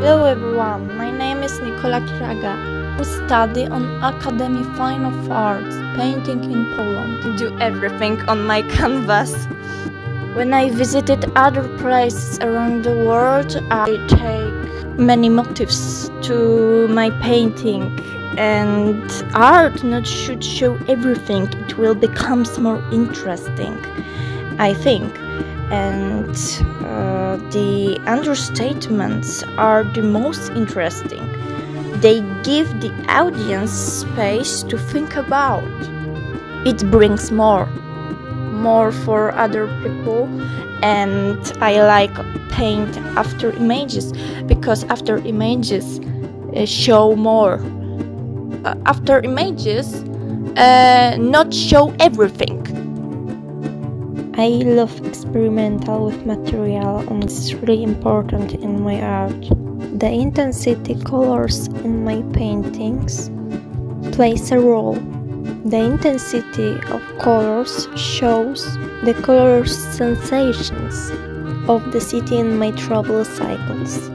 Hello everyone, my name is Nikola Kiraga. I study on Academy Fine of Arts, painting in Poland. I do everything on my canvas. When I visited other places around the world, I take many motifs to my painting and art not should show everything, it will become more interesting, I think and uh, the understatements are the most interesting. They give the audience space to think about. It brings more, more for other people, and I like paint after images because after images uh, show more. Uh, after images, uh, not show everything I love experimental with material and it's really important in my art. The intensity colors in my paintings plays a role. The intensity of colors shows the color sensations of the city in my travel cycles.